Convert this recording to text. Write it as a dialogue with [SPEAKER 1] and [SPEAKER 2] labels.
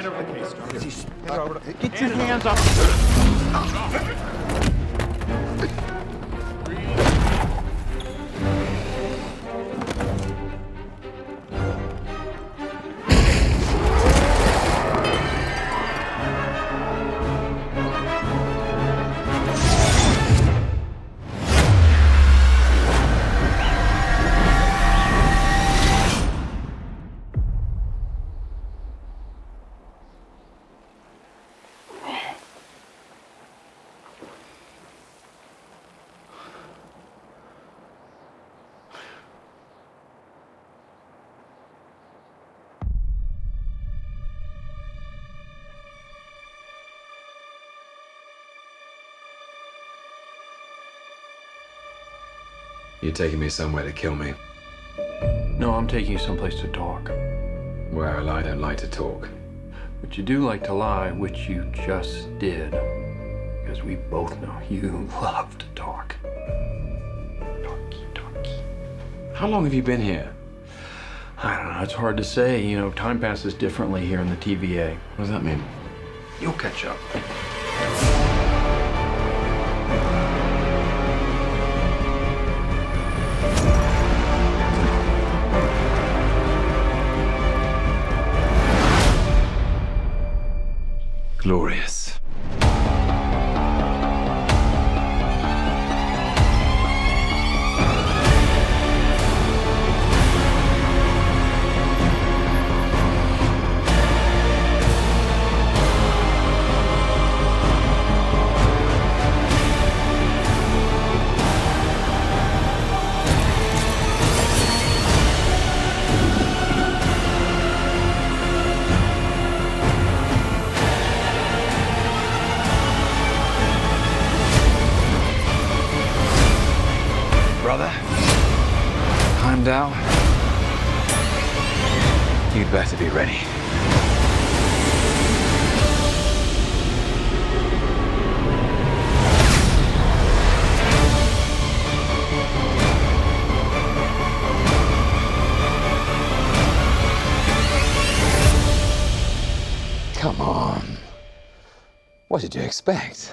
[SPEAKER 1] Hand the case, Get your hands off.
[SPEAKER 2] You're taking me somewhere to kill me.
[SPEAKER 1] No, I'm taking you someplace to talk.
[SPEAKER 2] Well, I don't like to talk.
[SPEAKER 1] But you do like to lie, which you just did. Because we both know you love to talk. Talky, talky.
[SPEAKER 2] How long have you been here?
[SPEAKER 1] I don't know, it's hard to say. You know, time passes differently here in the TVA.
[SPEAKER 2] What does that mean?
[SPEAKER 1] You'll catch up.
[SPEAKER 2] Glorious. Brother, Heimdall, you'd better be ready. Come on. What did you expect?